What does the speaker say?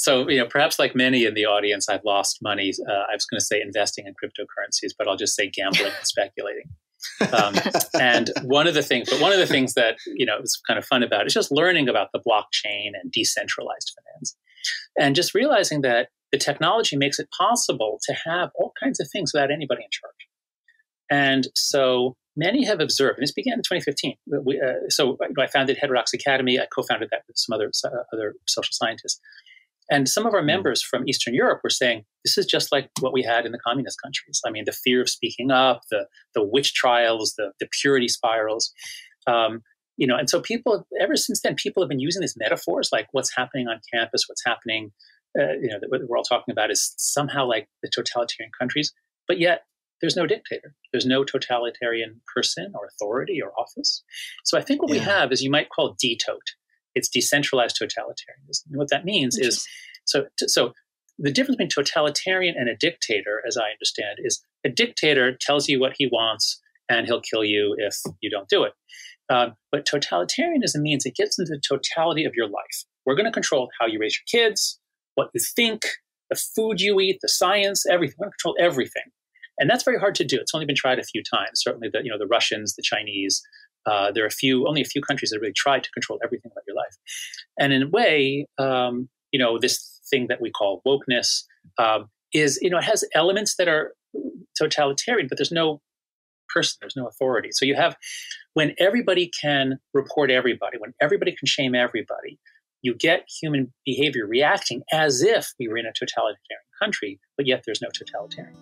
so you know, perhaps like many in the audience, I've lost money. Uh, I was going to say investing in cryptocurrencies, but I'll just say gambling and speculating. Um, and one of the things, but one of the things that you know is kind of fun about it is just learning about the blockchain and decentralized finance, and just realizing that the technology makes it possible to have all kinds of things without anybody in charge. And so many have observed, and this began in 2015. We, uh, so I founded Heterodox Academy. I co-founded that with some other uh, other social scientists. And some of our hmm. members from Eastern Europe were saying, this is just like what we had in the communist countries. I mean, the fear of speaking up, the, the witch trials, the, the purity spirals. Um, you know, and so people, ever since then, people have been using these metaphors like what's happening on campus, what's happening, uh, you know, that we're all talking about is somehow like the totalitarian countries. But yet, there's no dictator. There's no totalitarian person or authority or office. So I think what yeah. we have is you might call DTOT. It's decentralized totalitarianism. And what that means is so so the difference between totalitarian and a dictator, as I understand, is a dictator tells you what he wants and he'll kill you if you don't do it. Um, but totalitarianism means it gets into the totality of your life. We're going to control how you raise your kids, what you think, the food you eat, the science, everything. We're going to control everything. And that's very hard to do. It's only been tried a few times. Certainly, the you know the Russians, the Chinese. Uh, there are a few, only a few countries that really try to control everything about your life. And in a way, um, you know, this thing that we call wokeness um, is, you know, it has elements that are totalitarian, but there's no person, there's no authority. So you have when everybody can report everybody, when everybody can shame everybody, you get human behavior reacting as if we were in a totalitarian country, but yet there's no totalitarian.